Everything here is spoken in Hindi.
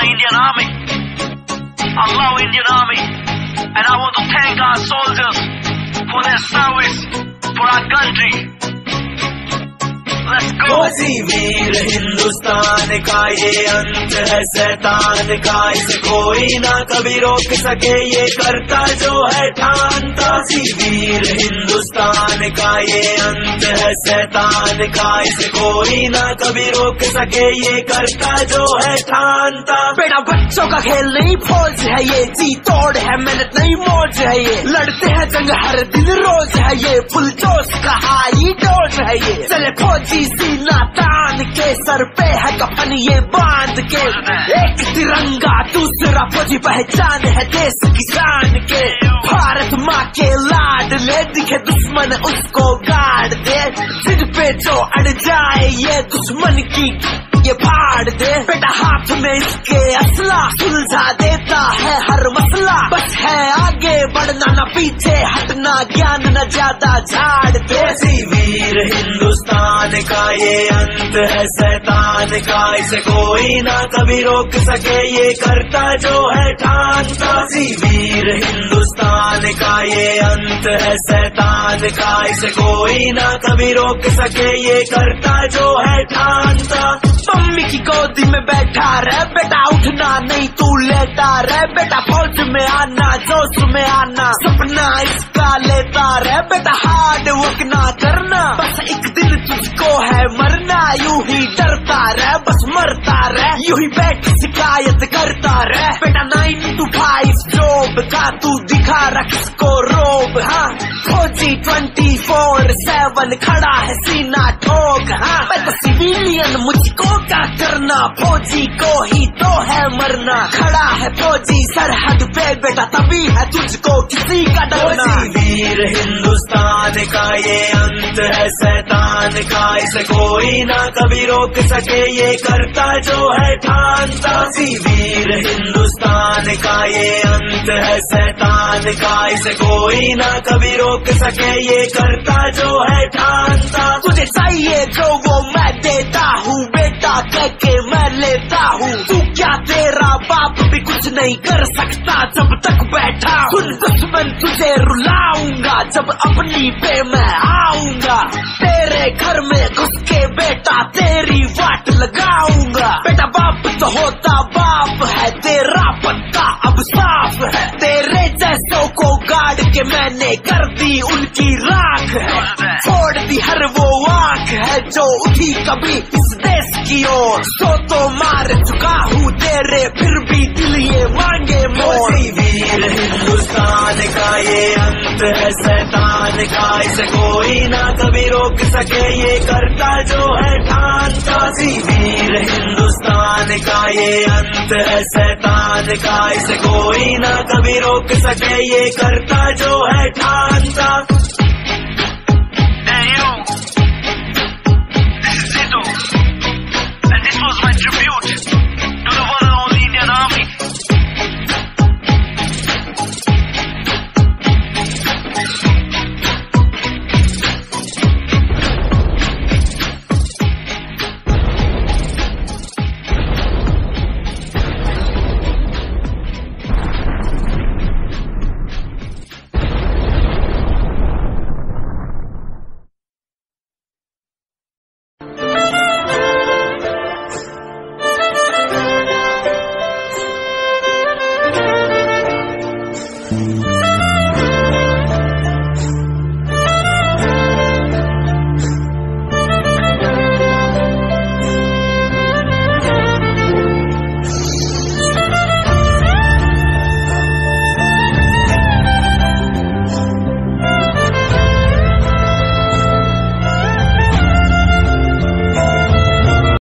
the Indian Army. I love Indian Army. And I want to thank our soldiers for their service for our country. Kosi वीर हिंदुस्तान का ये अंत है शैतान का इसे कोई ना कभी रोक सके, ये करता जो है ठानता सी वीर हिंदुस्तान का ये अंत है शैतान का इसे कोई ना कभी रोक सके, ये करता जो है ठानता बेटा, बच्चों का खेल नहीं, फौज है ये जी तोड़ है, मेहनत नहीं, मौज है ये। लड़ते हैं जंग, हर दिन रोज है ये फुल जोश का हाई डोज है ये। चले फौजी सीना तान के सर पे है कफन ये बाँध के। एक तिरंगा दूसरा फौजी पहचान है देश किसान के। भारत माँ के लाड ले दिखे दुश्मन उसको गाड़ दे। सिर पे जो अड़ जाए ये दुश्मन की ये फाड़ दे। बेटा हाथ में इसके असला सुलझा देता है हर मसला। बस है आगे बढ़ना न पीछे हटना ज्ञान न ज़्यादा झाड़ दे वीर हिंदुस्तान का ये अंत है शैतान का इसे कोई ना कभी रोक सके। ये करता जो है ठानता सी वीर हिंदुस्तान का ये अंत है शैतान का इसे कोई ना कभी रोक सके। ये करता जो है ठानता मम्मी की गोदी में बैठा रहे बेटा उठना नहीं तू लेटा रहे बेटा में आना, जोश में आना। सपना इसका लेता रहे बेटा हार्ड वर्क ना करना। बस एक दिन तुझको है मरना, यू ही डरता रहे, बस मरता रहे, यू ही बैठ शिकायत करता रहे। बेटा नाइन टू फाइव जॉब का तू दिखा, रख इसको रोब हाँ। फौजी ट्वेंटी फोर सेवन खड़ा है सीना ठोक हाँ। सिविलियन मुझको क्या करना? फौजी को ही मरना खड़ा है फौजी सरहद पे बेटा तभी है तुझको किसी का डरना वीर हिंदुस्तान का ये अंत है शैतान का इसे कोई ना कभी रोक सके। ये करता जो है ठानता सी वीर हिंदुस्तान का ये अंत है शैतान का इसे कोई ना कभी रोक सके। ये करता जो है ठानता तुझे चाहिए जो वो मैं देता हूँ बेटा कह के मैं लेता हूँ। नहीं कर सकता जब तक बैठा। सुन दुश्मन तुझे रुलाऊँगा, जब अपनी पे मैं आऊँगा। तेरे घर में घुस के बेटा, तेरी वाट लगाऊँगा। बेटा, बाप तो होता बाप है, तेरा पत्ता अब साफ़ है। तेरे जैसों को गाड़ के मैंने कर दी, उनकी राख है। छोड़ दी हर वो जो उठी कभी इस देश की ओर। सो तो मार चुका हूँ तेरे, फिर भी दिल ये मांगे मोर। वीर हिंदुस्तान का ये अंत है शैतान का इसे कोई ना कभी रोक सके। ये करता जो है ठानता सी वीर हिंदुस्तान का ये अंत है शैतान का इसे कोई ना कभी रोक सके। ये करता जो है ठानता 我的自由。